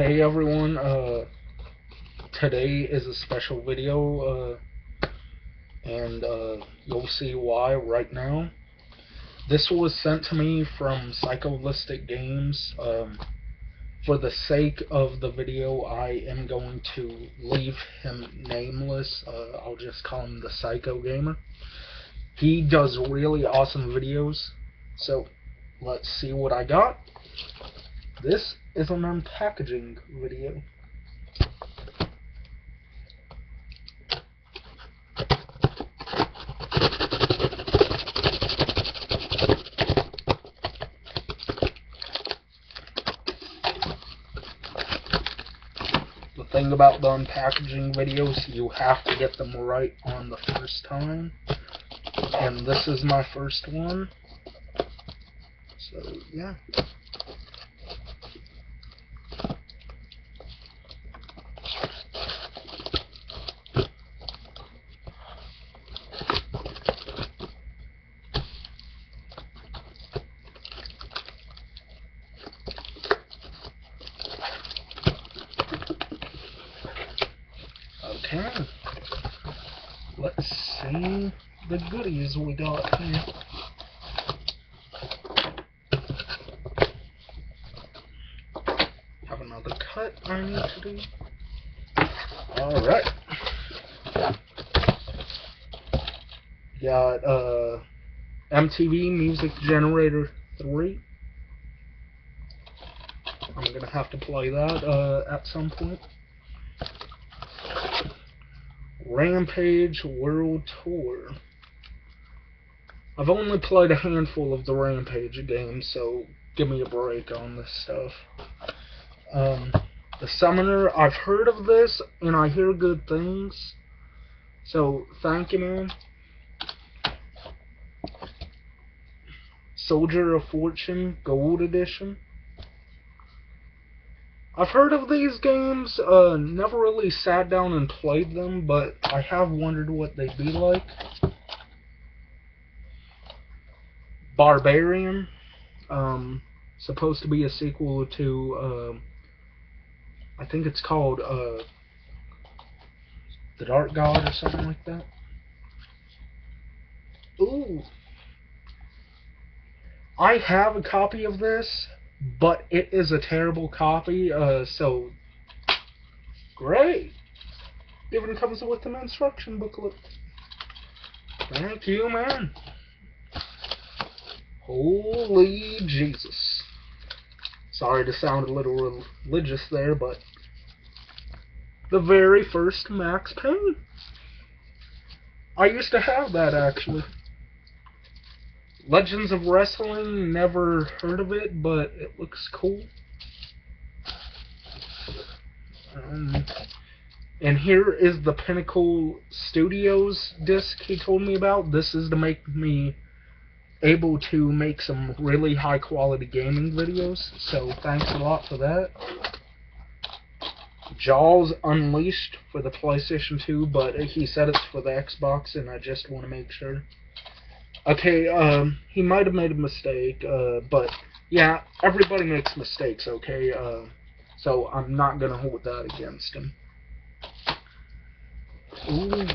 Hey everyone, uh, today is a special video, uh, and uh, you'll see why right now. This was sent to me from Psycholistic Games. Um, for the sake of the video, I am going to leave him nameless. Uh, I'll just call him the Psycho Gamer. He does really awesome videos, so let's see what I got. This is an unpackaging video. The thing about the unpackaging videos, you have to get them right on the first time. And this is my first one. So, yeah. Okay. Let's see the goodies we got here. Have another cut I need to do. Alright. Got uh MTV Music Generator 3. I'm gonna have to play that uh, at some point. Rampage World Tour. I've only played a handful of the Rampage games, so give me a break on this stuff. Um, the Summoner, I've heard of this, and I hear good things. So, thank you, man. Soldier of Fortune Gold Edition. I've heard of these games, uh, never really sat down and played them, but I have wondered what they'd be like. Barbarian, um, supposed to be a sequel to, uh, I think it's called, uh, The Dark God or something like that. Ooh. I have a copy of this, but it is a terrible copy, uh, so great. Even comes with an instruction booklet. Thank you, man. Holy Jesus. Sorry to sound a little religious there, but the very first Max Payne. I used to have that actually. Legends of Wrestling, never heard of it, but it looks cool. Um, and here is the Pinnacle Studios disc he told me about. This is to make me able to make some really high quality gaming videos, so thanks a lot for that. Jaws Unleashed for the PlayStation 2, but he said it's for the Xbox, and I just want to make sure. Okay, um, he might have made a mistake, uh, but yeah, everybody makes mistakes, okay? Uh, so I'm not gonna hold that against him. Ooh.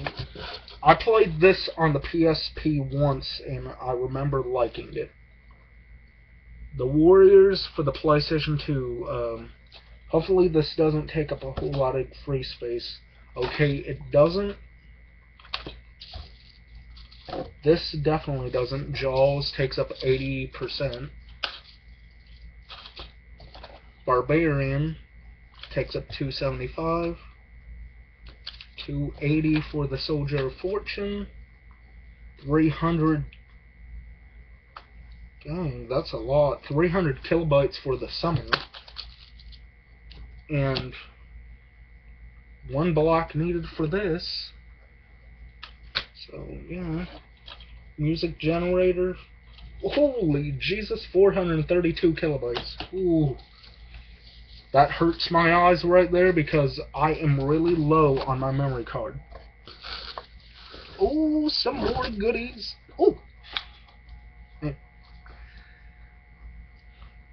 I played this on the PSP once, and I remember liking it. The Warriors for the PlayStation 2. Um, hopefully this doesn't take up a whole lot of free space. Okay, it doesn't. This definitely doesn't. Jaws takes up 80%. Barbarian takes up 275. 280 for the Soldier of Fortune. 300. Dang, that's a lot. 300 kilobytes for the Summoner. And one block needed for this. So, yeah. Music generator. Holy Jesus, 432 kilobytes. Ooh. That hurts my eyes right there because I am really low on my memory card. Oh, some more goodies. Oh.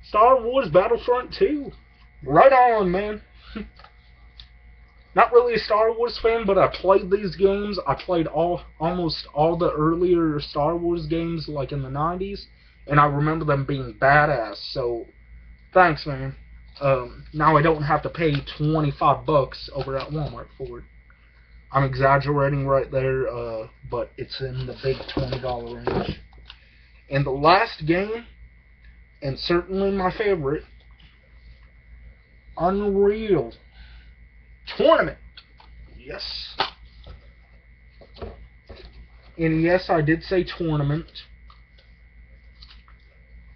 Star Wars Battlefront 2. Right on, man. Not really a Star Wars fan, but I played these games. I played all almost all the earlier Star Wars games, like in the '90s, and I remember them being badass. So, thanks, man. Um, now I don't have to pay 25 bucks over at Walmart for it. I'm exaggerating right there, uh, but it's in the big $20 range. And the last game, and certainly my favorite, Unreal Tournament. Yes. And yes, I did say tournament.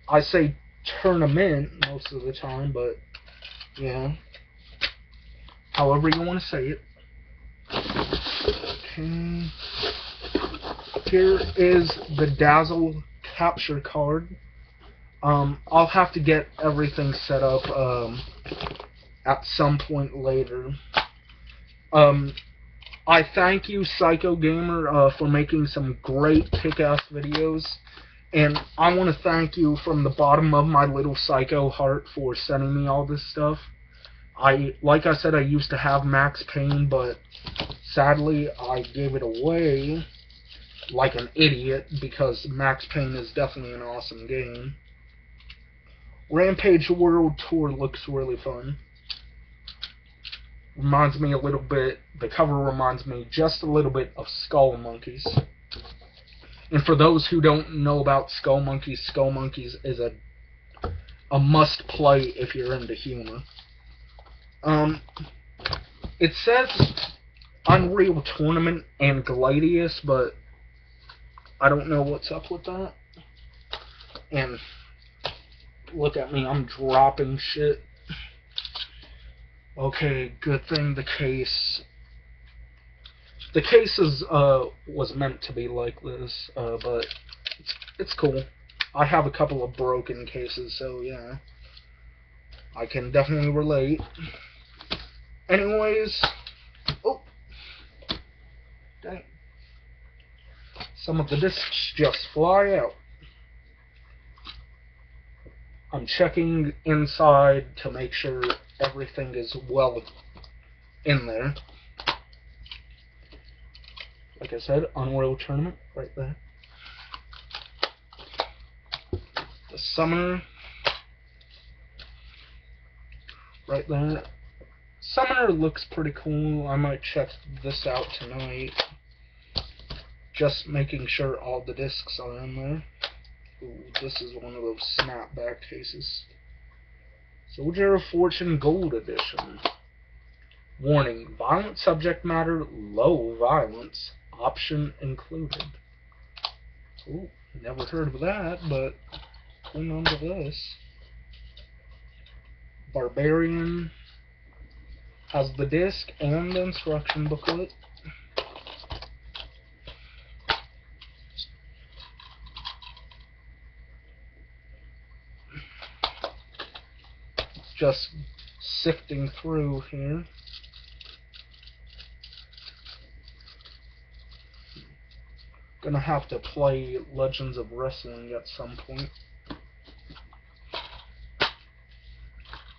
I say tournament most of the time, but yeah. However you want to say it. Okay. Here is the Dazzle capture card. Um, I'll have to get everything set up um, at some point later. Um, I thank you, Psycho Gamer, uh, for making some great kick-ass videos. And I want to thank you from the bottom of my little psycho heart for sending me all this stuff. I, like I said, I used to have Max Payne, but sadly I gave it away like an idiot because Max Payne is definitely an awesome game. Rampage World Tour looks really fun. Reminds me a little bit, the cover reminds me just a little bit of Skullmonkeys. And for those who don't know about Skullmonkeys, Skull Monkeys is a a must play if you're into humor. Um, it says Unreal Tournament and Gladius, but I don't know what's up with that. And look at me, I'm dropping shit. Okay, good thing the case the case is, uh, was meant to be like this, uh, but it's, it's cool. I have a couple of broken cases, so yeah. I can definitely relate. Anyways, oh, dang. Some of the discs just fly out. I'm checking inside to make sure everything is well in there. Like I said, Unreal Tournament, right there. The Summoner, right there. Summoner looks pretty cool. I might check this out tonight. Just making sure all the discs are in there. Ooh, this is one of those snapback cases. Soldier of Fortune Gold Edition. Warning, violent subject matter, low violence option included. Ooh, never heard of that, but on to this. Barbarian has the disc and the instruction booklet. Just sifting through here. Gonna have to play Legends of Wrestling at some point.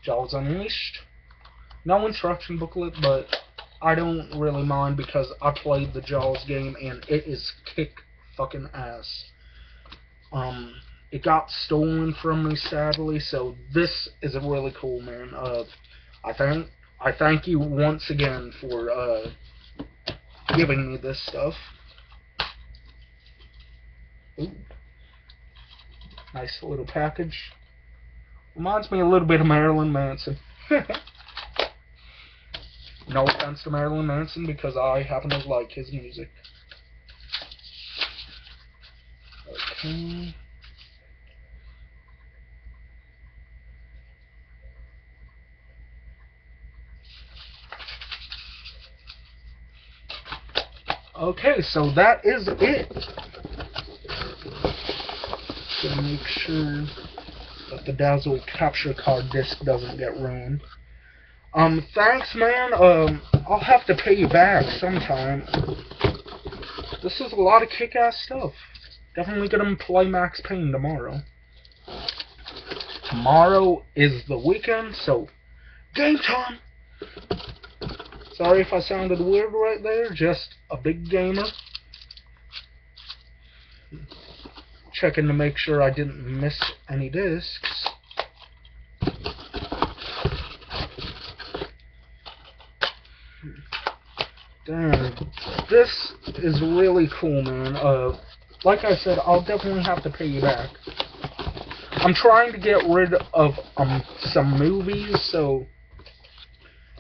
Jaws Unleashed. No instruction booklet, but I don't really mind because I played the Jaws game and it is kick fucking ass. Um, it got stolen from me sadly, so this is a really cool man. Uh, I thank I thank you once again for uh, giving me this stuff. Nice little package. Reminds me a little bit of Marilyn Manson. no offense to Marilyn Manson because I happen to like his music. Okay. Okay, so that is it to make sure that the Dazzle capture card disc doesn't get ruined. Um, thanks, man. Um, I'll have to pay you back sometime. This is a lot of kick-ass stuff. Definitely gonna play Max Payne tomorrow. Tomorrow is the weekend, so Game time! Sorry if I sounded weird right there, just a big gamer. Checking to make sure I didn't miss any discs. Damn, this is really cool, man. Uh, like I said, I'll definitely have to pay you back. I'm trying to get rid of um some movies, so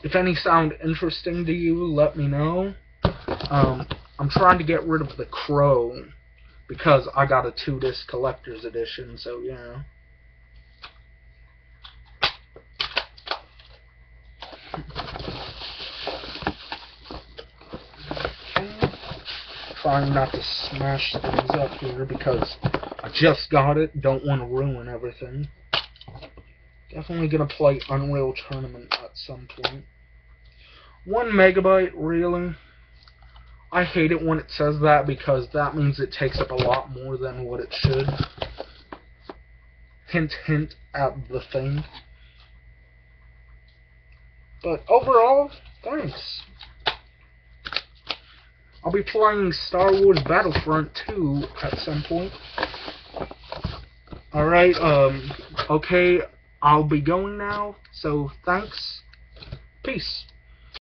if any sound interesting to you, let me know. Um, I'm trying to get rid of The Crow because I got a two disc collector's edition, so yeah. Trying not to smash things up here because I just got it, don't want to ruin everything. Definitely gonna play Unreal Tournament at some point. One megabyte, really? I hate it when it says that because that means it takes up a lot more than what it should. Hint, hint at the thing. But overall, thanks. I'll be playing Star Wars Battlefront 2 at some point. Alright, um, okay, I'll be going now, so thanks. Peace.